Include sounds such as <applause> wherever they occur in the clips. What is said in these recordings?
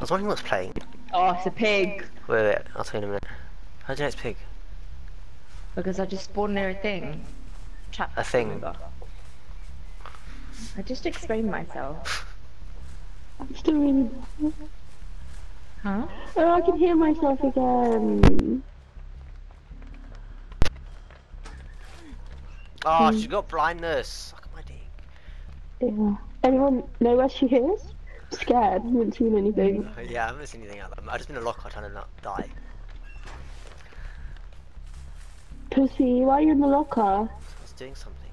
I was wondering what's playing. Oh, it's a pig. Wait, wait, I'll tell you in a minute. How do you know it's pig? Because I just spawned near a thing. Trap A thing. remember? I just explained myself. I'm still really. Huh? Oh, I can hear myself again. Oh, Hmm. she's got blindness. Suck my dick. Yeah. Anyone know where she is? I'm scared. I haven't seen anything. <laughs> Yeah, I haven't seen anything out of them. I've just been in a locker trying to not die. Pussy, why are you in the locker? I was doing something.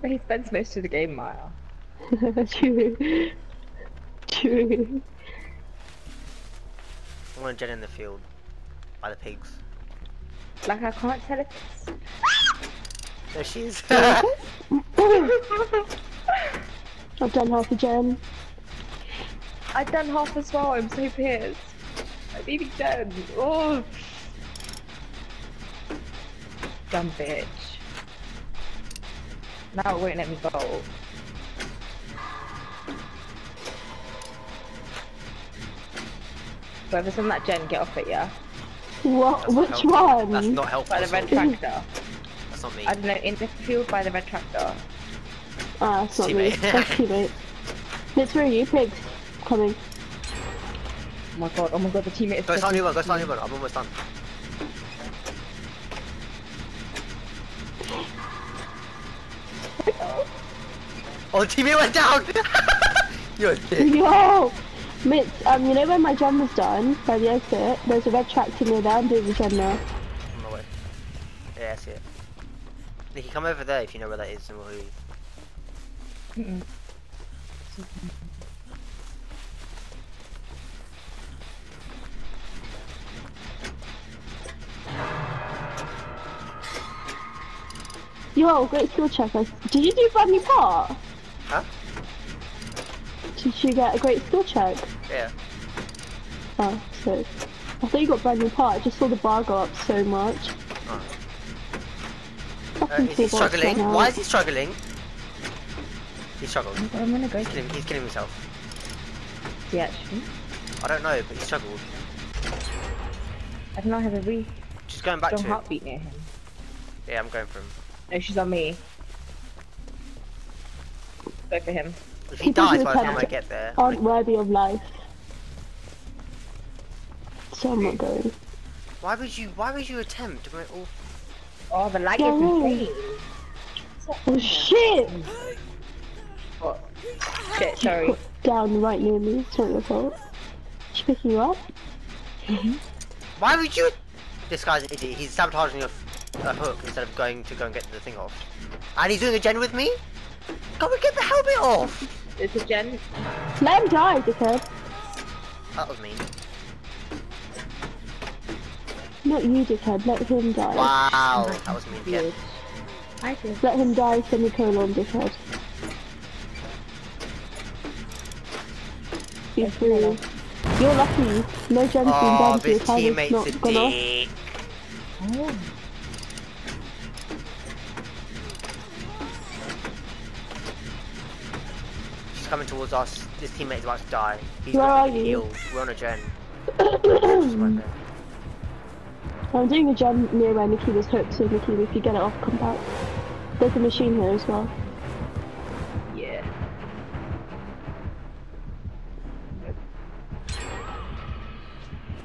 But he spends most of the game, Maya. <laughs> True. True. I want to jet in the field. By the pigs. Like, I can't tell if it's... There she is. <laughs> I've done half a gen. I've done half as well, I'm so pissed. I need again. Oh. Dumb bitch. Now it won't let me go. Whoever's on that gen, get off it, yeah? What? That's Which one? That's not helpful. By the at red tractor. That's not me. I don't know, in the field by the red tractor. Ah, <laughs> it's not me. Teammate. That's teammate. It's where you, pigs? Coming. Oh my god, oh my god, the teammate is Go start a taking- new one, go start a new. I'm almost done. Oh, the teammate went down! <laughs> You're a dick. Yo! Mitch, um, you know when my gen was done, by the exit, there's a red tractor near there, I'm doing the gen now. On my way. Yeah, I see it. Nikki, come over there if you know where that is and we'll leave. Mm-mm. Yo, great skill check. Did you do brand new part? Huh? Did you get a great skill check? Yeah. Oh, so. I thought you got brand new part, I just saw the bar go up so much. Oh. Uh, Fucking is he struggling? went Why is he struggling? He struggled. I'm gonna go He's killing, he's killing himself. see actually. I don't know, but he struggled. I don't know, I have a really Just going back strong to him. heartbeat near him. Yeah, I'm going for him. No, she's on me. Go for him. If he People dies who by the time I get there, Aren't worthy of life. So I'm not going. why would you? Why would you attempt to go all? Oh, the lag Yeah, is really. insane. Oh shit! What? Shit, sorry. Put down right near me, it's not your fault. She picking you up? Mhm. Why would you? This guy's an idiot. He's sabotaging a, f- a hook instead of going to go and get the thing off. And he's doing a gen with me. Go and get the helmet off. It's a gen. Let him die, dickhead. That was mean. Not you, dickhead. Let him die. Wow, that was mean. Yeah. I did. Let him die, semicolon, dickhead. Be free. You're lucky. No gen's been Oh, done to your time teammate's not a gone off. Oh. Coming towards us. This teammate's about to die. He's Where not are gonna you? heal. We're on a gen. Just right <coughs> there. I'm doing a gen near where Nikki was hooked, so Nikki, if you get it off, come back. There's a machine here as well. Yeah.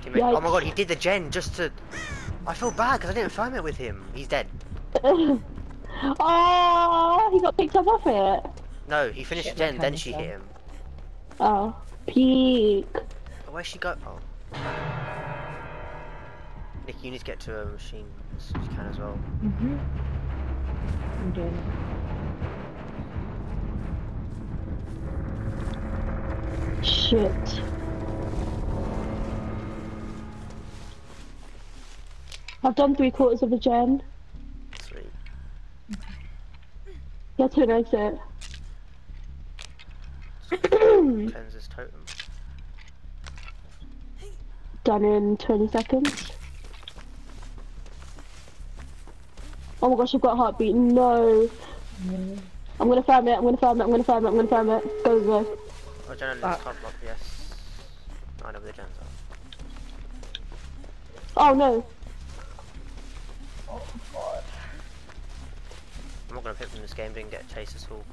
Teammate. Oh my god, he did the gen just to. I feel bad because I didn't film it with him. He's dead. <laughs> oh, he got picked up off it. No, he finished Shit, the gen, my then she hit him. Oh, peak. Oh, Where'd she go? Oh. Nick, you need to get to a machine as soon as you can as well. Mhm. I'm doing it. Shit. I've done three quarters of a gen. Sweet. To an exit. Cleanse this totem. Done in 20 seconds. Oh my gosh, I've got a heartbeat. No. I'm gonna farm it, I'm gonna farm it, I'm gonna farm it, I'm gonna farm it. Go, go. Oh, generally, Fuck. can't block, yes. I know where the gens are. Oh no. Oh, I'm not gonna pick from this game, didn't get a chase at all.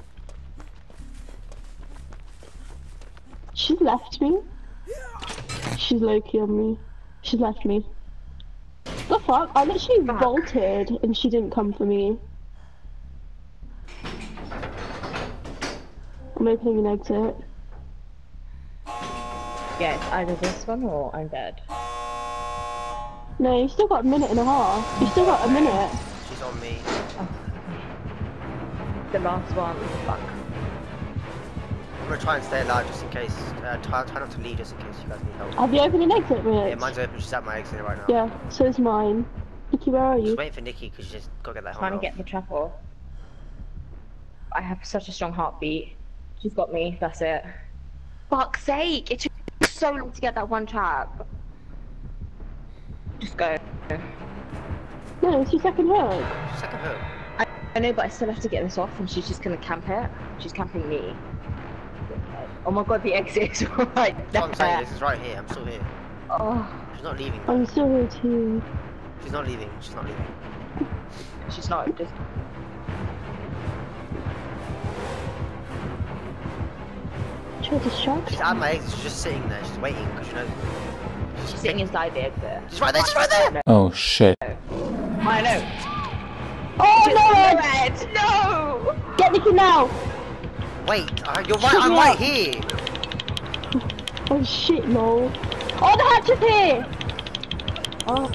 She's left me. She's low key on me. She's left me. The fuck? I literally Fuck. vaulted and she didn't come for me. I'm opening an exit. Yeah, it's either this one or I'm dead. No, you still got a minute and a half. You still got a minute. She's on me. The last one. Fuck. I'm gonna try and stay alive just in case. Uh, try, try not to leave just in case you guys need help. Have you opened an exit, Rich? Yeah, mine's open. She's at my exit right now. Yeah, so is mine. Nikki, where are you? Just waiting for Nikki because she just gotta get that home. Trying to helmet get the trap off. I have such a strong heartbeat. She's got me, that's it. Fuck's sake! It took so long to get that one trap. Just go. No, it's your second hook. Second hook. I know, but I still have to get this off, and she's just gonna camp it. She's camping me. Oh my god, the exit is <laughs> right That's what I'm saying. This is right here. I'm still here. Oh, She's not leaving. I'm still here too. She's not leaving. She's not leaving. she's not just. Try to distract She's at my exit. She's just sitting there. She's waiting because you know. She's sitting inside the exit. She's right there. She's right there. Oh shit. I know. Oh no! Red! No! Get Nikki now! Wait. Uh, you're right. I'm right here. <laughs> Oh shit, no. Oh, the hatch is here! Oh.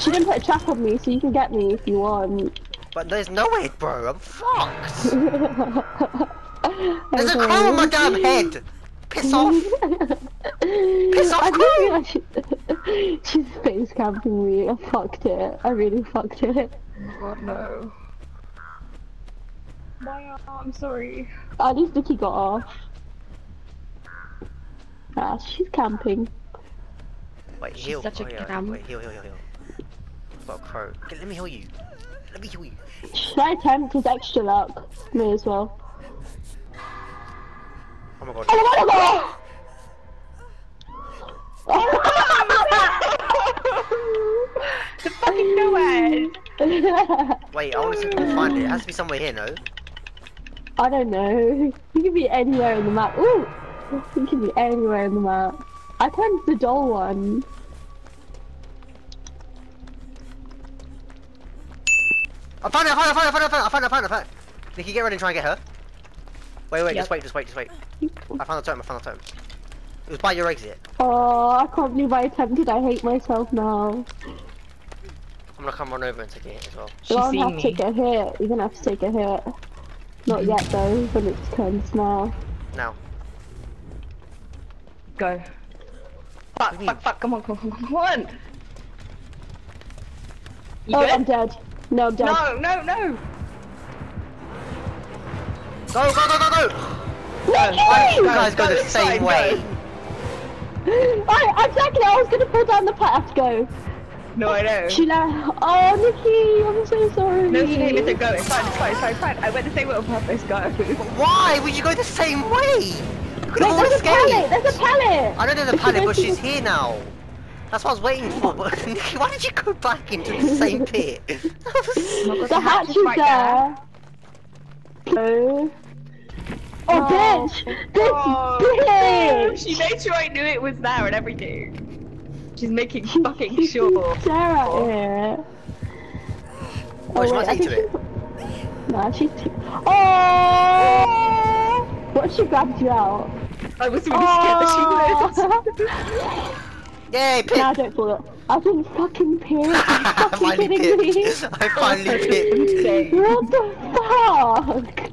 She didn't put a trap on me, so you can get me if you want. But there's no way, bro. I'm fucked. <laughs> There's a crow on my damn head. Piss off. Piss off, <laughs> crow. she- She's face camping me. I fucked it. I really fucked it. God, no. My arm, sorry. At least Nikki got off. Ah, she's camping. Wait, She's heal. such a oh, yeah. cam. Wait, heal, heal, heal, heal. I've got a crow. Okay, let me heal you. Let me heal you. Should I attempt his extra luck? Me as well. Oh my god. Oh my god! <laughs> the fucking nowhere. <laughs> Wait, I want to see if I can find it. It has to be somewhere here, no? I don't know. You can be anywhere in the map. Ooh! You can be anywhere in the map. I turned the doll one. I found it, I found it, I found it, I found it, I found it, I found it, I found it, I found it. Nikki, get ready and try and get her. Wait, wait, just wait, just wait, just wait. I found the totem, I found the totem. It was by your exit. Oh, I can't believe I attempted. I hate myself now. I'm gonna come run over and take a hit as well. She's You're gonna seen have to take a hit. You're gonna have to take a hit. Not yet though, but it's turns now. Now. Go. Fuck, do fuck, mean? fuck, come on, come on, come on. You oh, good? I'm dead. No, I'm dead. No, no, no. Go, go, go, go, go! Nikki! Why don't you guys go go the same way? <laughs> I, exactly, I was gonna fall down the path. Go. No, I know. She left. Oh, Nikki, I'm so sorry. No, hey, listen, go. It's fine, it's fine, it's fine, it's fine. I went the same way on purpose, go. Why would you go the same way? You could Wait, have there's a escaped. pallet. There's a pallet. I know there's a But pallet, but <laughs> she's here now. That's what I was waiting for. But <laughs> Nikki, why did you go back into the same pit? <laughs> That was- The hatch is right there. Go. Oh, No. bitch! This Oh, bitch! She made sure I knew it was there and everything. She's making fucking sure. <laughs> Sarah at it. Oh, she might oh, I take think to it. <laughs> she- Nah, she's too. Oh! What she grabbed you out? I was really scared that she oh! would. Oh! <laughs> Yay, pit! Nah, don't fall. I didn't fucking pick. Are I you fucking finally kidding me? picked. I finally picked. Insane. What the fuck?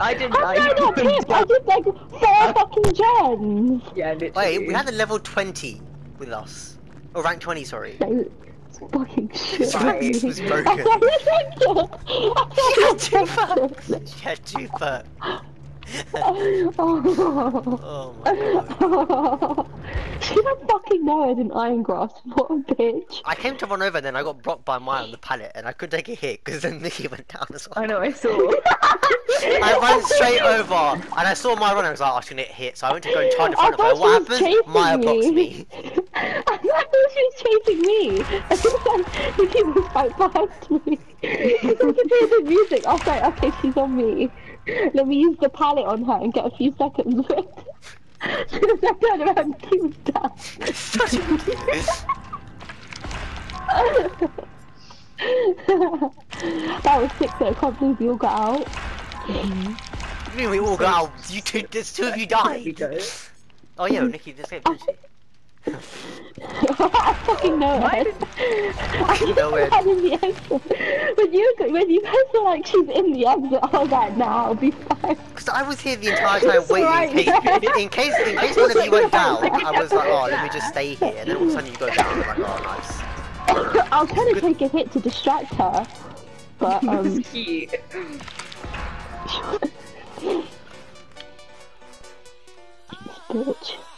I didn't. How did I not couldn't? I did like four fucking gens. Yeah, literally. Wait, we had a level 20 with us. Or rank 20, sorry. So, it's fucking shit. Right. This was broken. thought you liked it. I She had two you liked perks. it. She had two perks. Oh. Oh my god. <laughs> she had fucking know I didn't iron grasp. What a bitch. I came to run over then I got blocked by Maya on the pallet and I couldn't take a hit because then Nikki went down as well. I know. I saw. <laughs> I ran straight over, and I saw my runner. I was like, oh, she's gonna get hit, so I went to go and charge in front I of her. thought What she was happens? chasing Maya blocks me. <laughs> I thought she was chasing me. And then he came right behind me. I could hear the music. I was like, okay, she's on me. Let me use the pallet on her and get a few seconds of it. As soon as I turned around, he was down. <laughs> that was sick though, I can't believe you all got out. What do you mean we all got out? You two, there's two of you died. Oh yeah, Nikki just escaped, didn't? I fucking know it. I <laughs> know it. in the exit. When you when you guys were like she's in the exit, I was like, nah, I'll be fine. Because I was here the entire time <laughs> It's waiting right in case, in case, in case one of you went down. I <laughs> was like, oh, let me just stay here. And then all of a sudden you go down. I'm like, oh, nice. I was trying to take a hit to distract her, but um, bitch. <laughs>